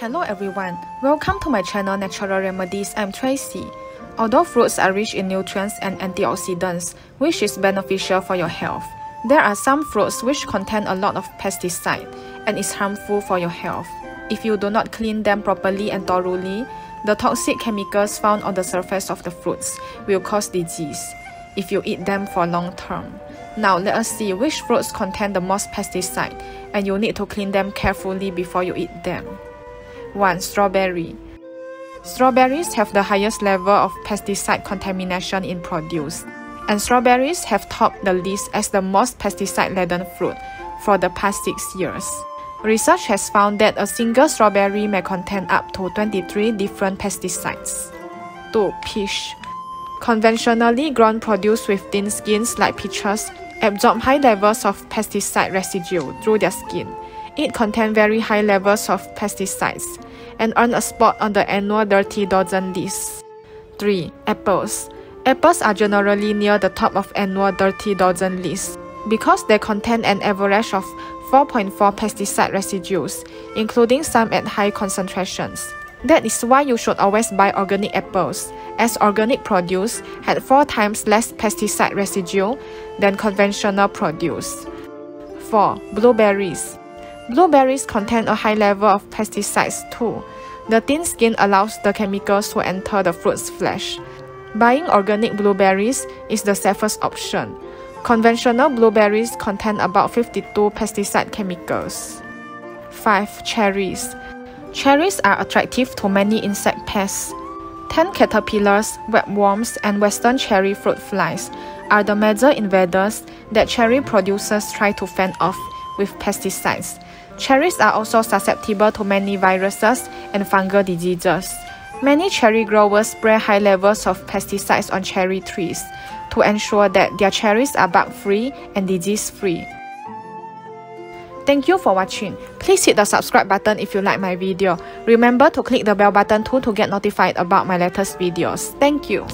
Hello everyone, welcome to my channel Natural Remedies, I'm Tracy. Although fruits are rich in nutrients and antioxidants, which is beneficial for your health, there are some fruits which contain a lot of pesticide and is harmful for your health. If you do not clean them properly and thoroughly, the toxic chemicals found on the surface of the fruits will cause disease if you eat them for long term. Now let us see which fruits contain the most pesticide and you need to clean them carefully before you eat them. 1. Strawberry Strawberries have the highest level of pesticide contamination in produce, and strawberries have topped the list as the most pesticide-laden fruit for the past six years. Research has found that a single strawberry may contain up to 23 different pesticides. 2. Peach Conventionally grown produce with thin skins like peaches absorb high levels of pesticide residue through their skin. It contains very high levels of pesticides and earn a spot on the annual Dirty Dozen list. 3. Apples Apples are generally near the top of annual Dirty Dozen list because they contain an average of 4.4 pesticide residues, including some at high concentrations. That is why you should always buy organic apples, as organic produce had 4 times less pesticide residue than conventional produce. 4. Blueberries Blueberries contain a high level of pesticides too. The thin skin allows the chemicals to enter the fruit's flesh. Buying organic blueberries is the safest option. Conventional blueberries contain about 52 pesticide chemicals. 5. Cherries Cherries are attractive to many insect pests. Tent caterpillars, webworms, and western cherry fruit flies are the major invaders that cherry producers try to fend off with pesticides. Cherries are also susceptible to many viruses and fungal diseases. Many cherry growers spray high levels of pesticides on cherry trees to ensure that their cherries are bug-free and disease-free. Thank you for watching. Please hit the subscribe button if you like my video. Remember to click the bell button too to get notified about my latest videos. Thank you.